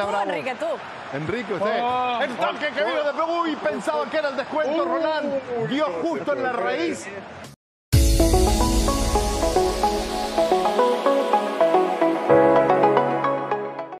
Enrique, tú. Enrique, usted. Oh, el toque que vino de Uy, pensaba que era el descuento, oh. Roland. Dio justo en la raíz